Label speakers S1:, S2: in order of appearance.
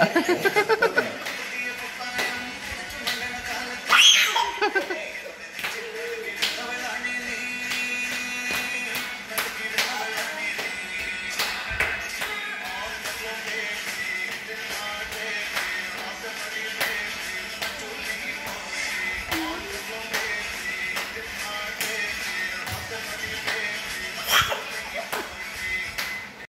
S1: Ha
S2: ha ha.